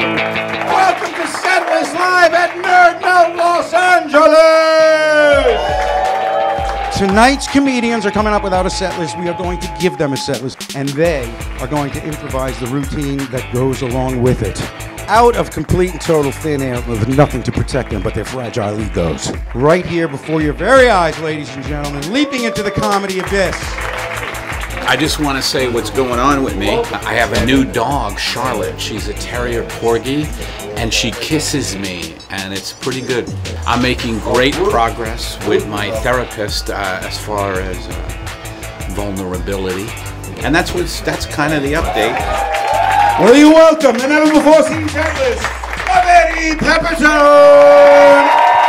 Welcome to Setlist Live at Nerd Melt Los Angeles! Tonight's comedians are coming up without a set list. We are going to give them a set list, and they are going to improvise the routine that goes along with it. Out of complete and total thin air with nothing to protect them but their fragile egos. Right here before your very eyes, ladies and gentlemen, leaping into the comedy abyss. I just want to say what's going on with me. I have a new dog, Charlotte. She's a terrier corgi, and she kisses me, and it's pretty good. I'm making great progress with my therapist uh, as far as uh, vulnerability, and that's what's that's kind of the update. Well, you're welcome the never before seen of Eddie Pepitone?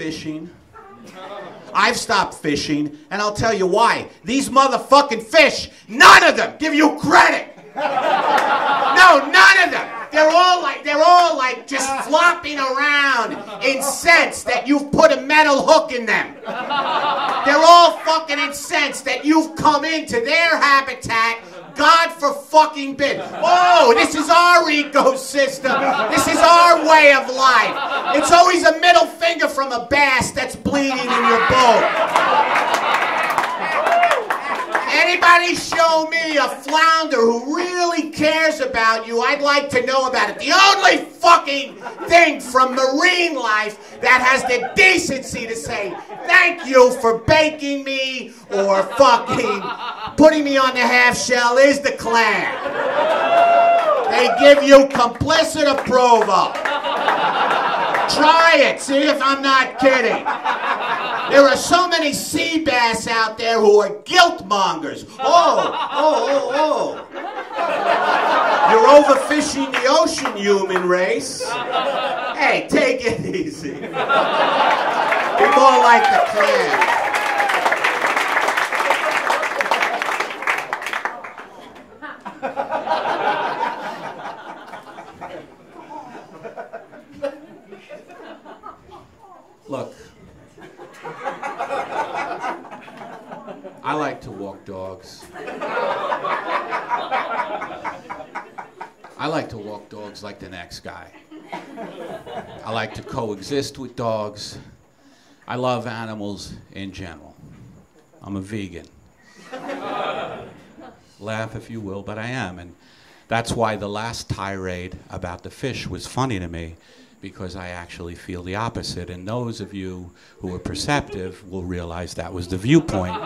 Fishing. I've stopped fishing, and I'll tell you why. These motherfucking fish, none of them give you credit. No, none of them. They're all like they're all like just flopping around, incensed that you've put a metal hook in them. They're all fucking incensed that you've come into their habitat. God for fucking bid. Oh, this is our ecosystem. This is our way of life. It's always a middle from a bass that's bleeding in your boat. Anybody show me a flounder who really cares about you, I'd like to know about it. The only fucking thing from marine life that has the decency to say thank you for baking me or fucking putting me on the half shell is the clam. They give you complicit approval. Try it, see if I'm not kidding. There are so many sea bass out there who are guilt mongers. Oh, oh, oh, oh. You're overfishing the ocean, human race. Hey, take it easy. Be more like the clam. Look, I like to walk dogs. I like to walk dogs like the next guy. I like to coexist with dogs. I love animals in general. I'm a vegan. Laugh if you will, but I am. And that's why the last tirade about the fish was funny to me because I actually feel the opposite. And those of you who are perceptive will realize that was the viewpoint of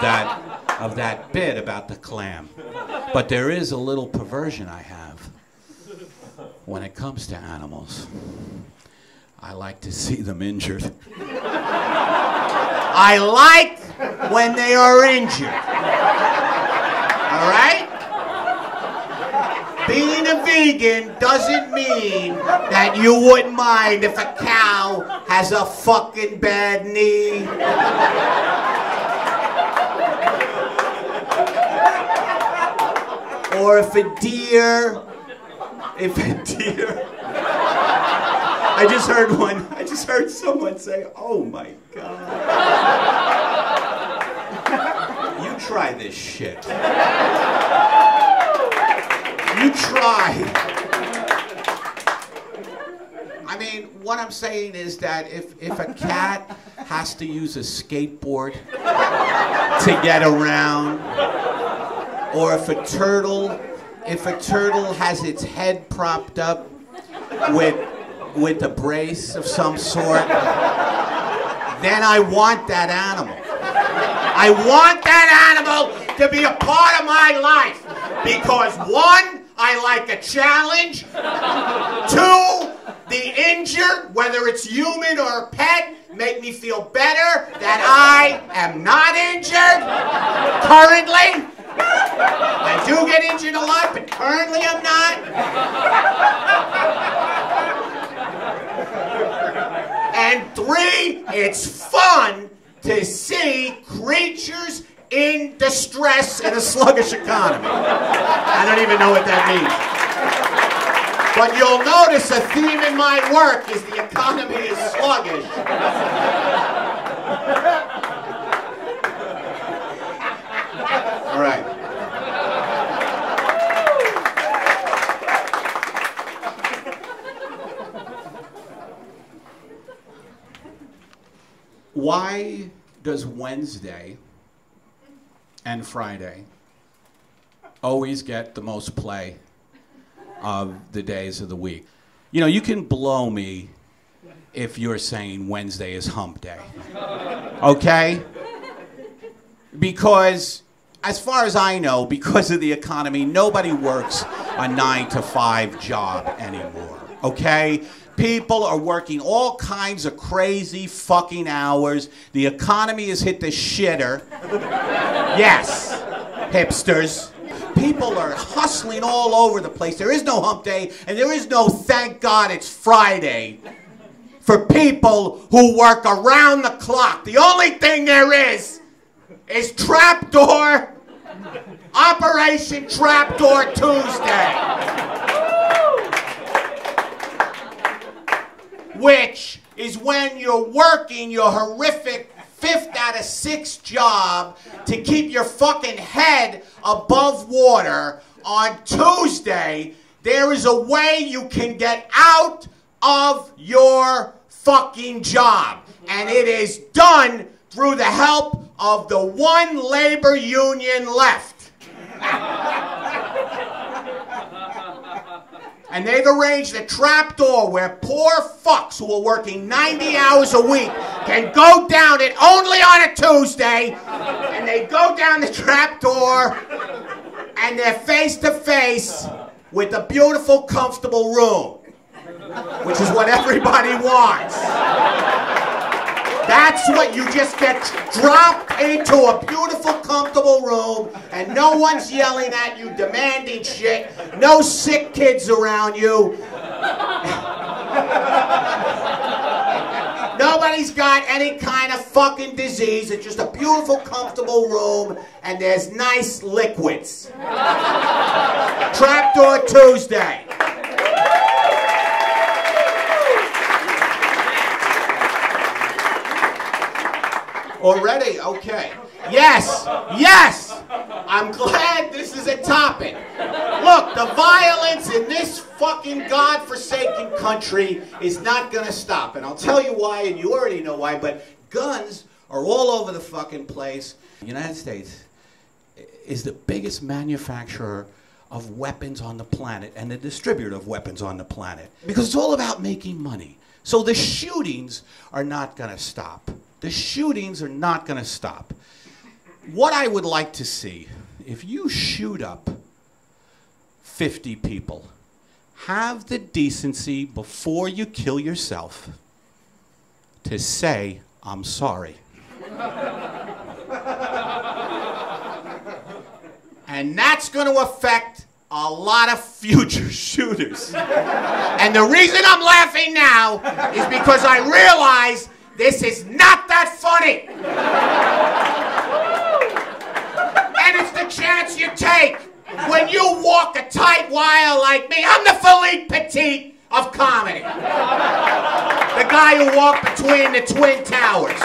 that, of that bit about the clam. But there is a little perversion I have when it comes to animals. I like to see them injured. I like when they are injured. All right? Vegan doesn't mean that you wouldn't mind if a cow has a fucking bad knee. Or if a deer, if a deer. I just heard one, I just heard someone say, oh my God. You try this shit. You try. I mean, what I'm saying is that if, if a cat has to use a skateboard to get around, or if a turtle, if a turtle has its head propped up with, with a brace of some sort, then I want that animal. I want that animal to be a part of my life because one, I like a challenge. Two, the injured, whether it's human or a pet, make me feel better that I am not injured currently. I do get injured a lot, but currently I'm not. And three, it's fun to see creatures in distress in a sluggish economy. I don't even know what that means. But you'll notice a theme in my work is the economy is sluggish. All right. Why does Wednesday and Friday always get the most play of the days of the week? You know, you can blow me if you're saying Wednesday is hump day. Okay? Because, as far as I know, because of the economy, nobody works a nine to five job anymore. Okay? People are working all kinds of crazy fucking hours. The economy has hit the shitter. Yes, hipsters. People are hustling all over the place. There is no hump day, and there is no thank God it's Friday for people who work around the clock. The only thing there is is Trapdoor, Operation Trapdoor Tuesday. Which is when you're working your horrific fifth out of six job to keep your fucking head above water on Tuesday. There is a way you can get out of your fucking job. And it is done through the help of the one labor union left. And they've arranged a trapdoor where poor fucks who are working 90 hours a week can go down it only on a Tuesday, and they go down the trapdoor, and they're face to face with a beautiful, comfortable room, which is what everybody wants. That's what you just get dropped into a beautiful, comfortable room, and no one's yelling at you, demanding shit. No sick kids around you. Nobody's got any kind of fucking disease. It's just a beautiful, comfortable room, and there's nice liquids. Trapdoor Tuesday. Already? Okay. Yes, yes! I'm glad this is a topic. Look, the violence in this fucking godforsaken country is not gonna stop. And I'll tell you why, and you already know why, but guns are all over the fucking place. The United States is the biggest manufacturer of weapons on the planet and the distributor of weapons on the planet because it's all about making money. So the shootings are not gonna stop. The shootings are not going to stop. What I would like to see, if you shoot up 50 people, have the decency before you kill yourself to say, I'm sorry. and that's going to affect a lot of future shooters. and the reason I'm laughing now is because I realize this is not that funny. and it's the chance you take when you walk a tight wire like me. I'm the Philippe Petit of comedy. The guy who walked between the Twin Towers.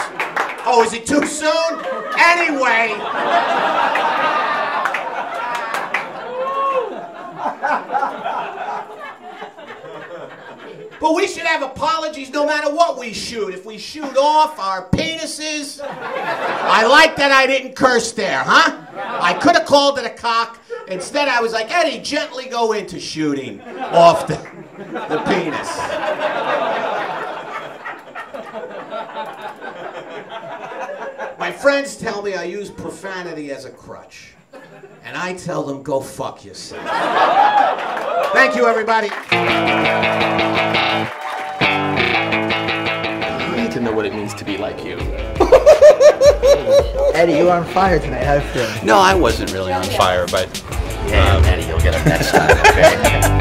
Oh, is it too soon? Anyway. But we should have apologies no matter what we shoot. If we shoot off our penises, I like that I didn't curse there, huh? I could have called it a cock. Instead, I was like, Eddie, gently go into shooting off the, the penis. My friends tell me I use profanity as a crutch. And I tell them, go fuck yourself. Thank you, everybody. Like you. Eddie, you were on fire tonight. How you feel? No, I wasn't really on fire, but Yeah, um, Eddie, you'll get up next time, okay?